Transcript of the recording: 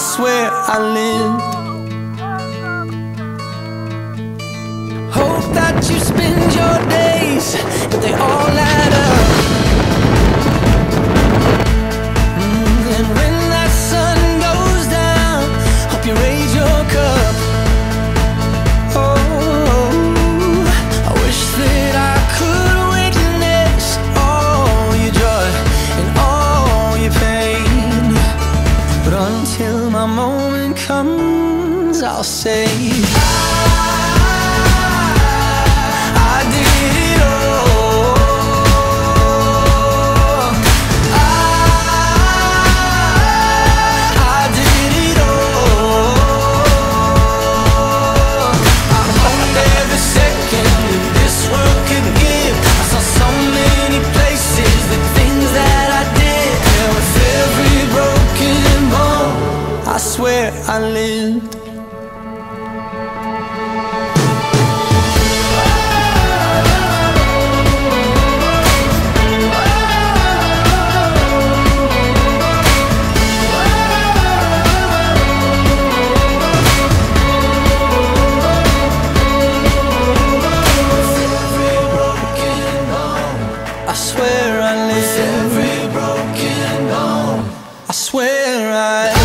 swear I lived. where I lived. I swear I live. With every broken home, I swear I.